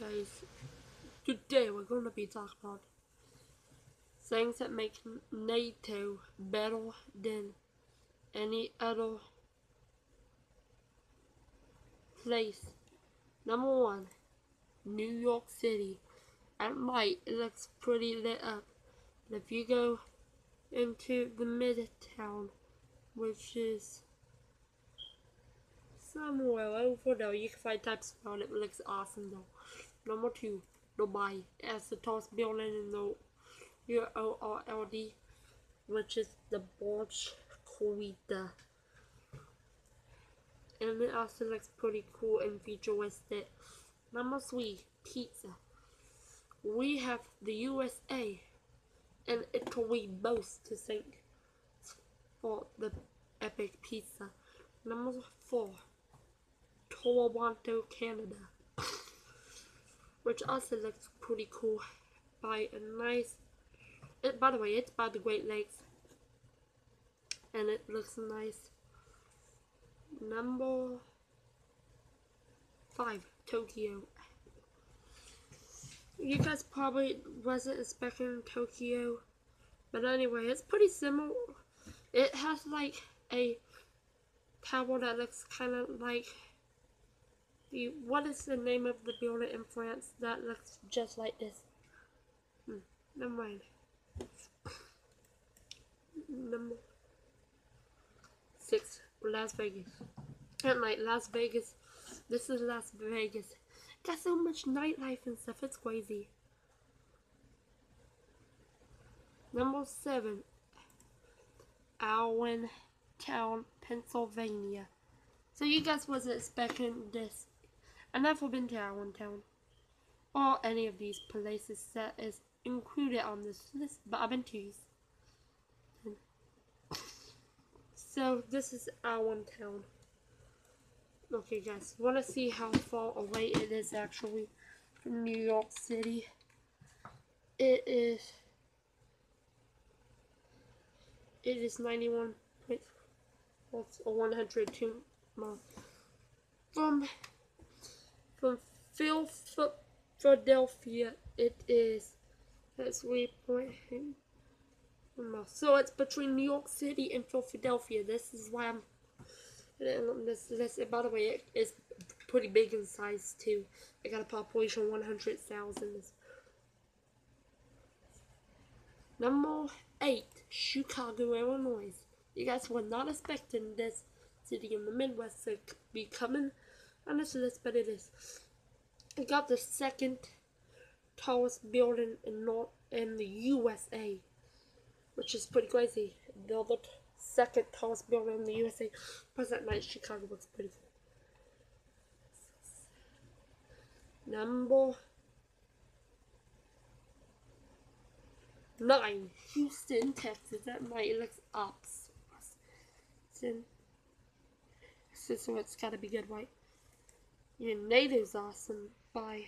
guys. Today we're going to be talking about things that make NATO better than any other place. Number one, New York City. At night, it looks pretty lit up. But if you go into the Midtown, which is somewhere over there, you can find types on it. It looks awesome though. Number two, Dubai. It's the tallest building in the UORLD, which is the Burj Khalifa. And it also looks pretty cool and futuristic. Number three, pizza. We have the USA and Italy both to thank for the epic pizza. Number four, Toronto, Canada. Which also looks pretty cool. By a nice it, by the way it's by the Great Lakes. And it looks nice. Number five Tokyo. You guys probably wasn't expecting Tokyo but anyway it's pretty similar. It has like a tower that looks kind of like the what is the name of the building in France that looks just like this? Hmm, never mind. Number six, Las Vegas. And like Las Vegas, this is Las Vegas. Got so much nightlife and stuff. It's crazy. Number seven, Allentown, Pennsylvania. So you guys wasn't expecting this I've never been to Allentown or any of these places that is included on this list, but I've been to these. So this is Allentown. Okay guys, wanna see how far away it is actually from New York City? It is it is 91 or 102 miles from from Philadelphia, it is that's point so it's between New York City and Philadelphia. This is why I'm this this by the way it is pretty big in size too. I got a population of one hundred thousand. Number eight, Chicago, Illinois. You guys were not expecting this city in the Midwest to be coming on this list, but it is. It got the second tallest building in North in the USA, which is pretty crazy. The second tallest building in the USA. Plus that night Chicago looks pretty cool. Number nine, Houston, Texas. That night looks awesome. So it's gotta be good, right? Your native's awesome. Bye.